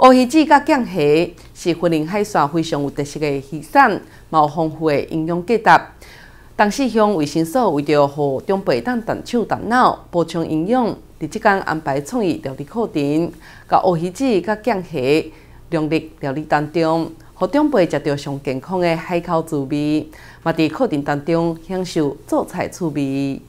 乌鱼子甲酱虾是云林海线非常有特色的鱼产，有丰富的营养价值。东势乡卫生所为着予长辈当动手动脑补充营养，伫即间安排创意料理课程，甲乌鱼子甲酱虾量力料理当中，予长辈食到上健康的海口滋味，嘛伫课程当中享受做菜趣味。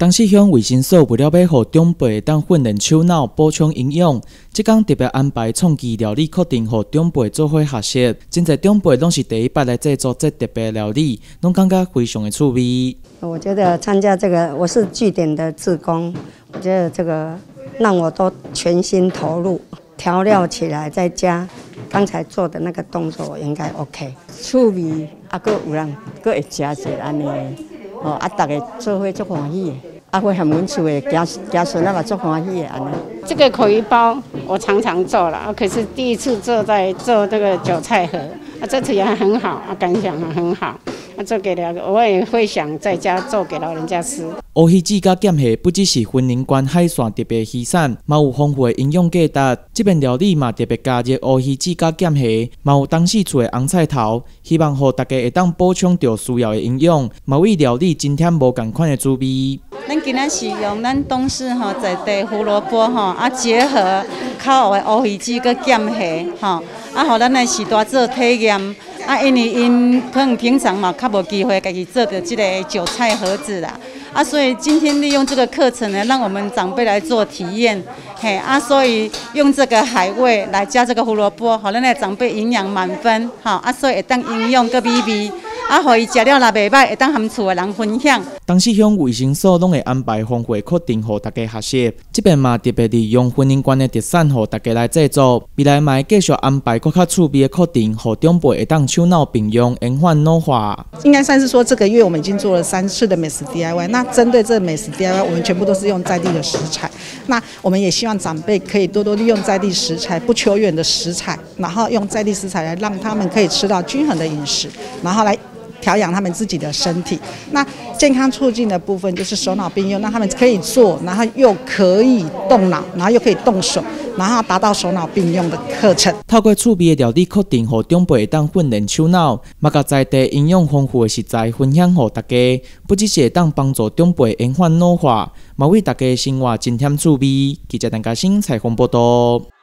东势乡卫生所为了要互长辈当训练手脑、补充营养，即工特别安排创意料理课程，互长辈做伙学习。真侪长辈拢是第一摆来制作这特别料理，拢感觉非常的趣味。我觉得参加这个，我是据点的志工，我觉得这个让我都全心投入。调料起来再加刚才做的那个动作，应该 OK。趣味，啊，搁有人搁会食者安尼，哦，啊，大家做伙足欢喜。啊，会很阮厝的家家孙啊嘛足欢喜的安尼。这个口鱼包我常常做了，可是第一次做在做这个韭菜盒，啊，这次也很好，啊，感想很好。啊做给了，我也会想在家做给老人家吃。乌鱼子甲咸虾不只是婚姻关海线特别稀产，嘛有丰富的营养价值。这边料理嘛特别加入乌鱼子甲咸虾，嘛有当时厝的红菜头，希望互大家会当补充到需要的营养，嘛为料理增添无共款的滋味。咱今日是用咱东市吼在地胡萝卜吼啊结合烤的乌鱼子佮咸虾吼，啊，互咱来时代做体验。啊，因为因可能平常嘛较无机会家己做的这个韭菜盒子啦，啊，所以今天利用这个课程呢，让我们长辈来做体验，嘿，啊，所以用这个海味来加这个胡萝卜，好，咱的长辈营养满分，好，啊，所以会当营养个美味。啊，互伊食了若袂歹，会当含厝的人分享。当时乡卫生所拢会安排丰富课程，互大家学习。这边嘛特别利用婚姻关的特产，互大家来制作。未来嘛会继续安排更较趣味的课程，互长辈会当手脑并用，延缓老化。应该算是说，这个月我们已经做了三次的美食 DIY。那针对这美食 DIY，我们全部都是用在地的食材。那我们也希望长辈可以多多利用在地食材，不求远的食材，然后用在地食材来让他们可以吃到均衡的饮食，然后来。调养他们自己的身体，那健康促进的部分就是手脑并用，让他们可以做，然后又可以动脑，然后又可以动手，然后达到手脑并用的课程。透过趣味的料理课程，和长辈当训练手脑，嘛甲在地营养丰富的食材分享给大家，不只是会当帮助长辈延缓老化，嘛为大家生活增添趣味。记者陈嘉欣采访报道。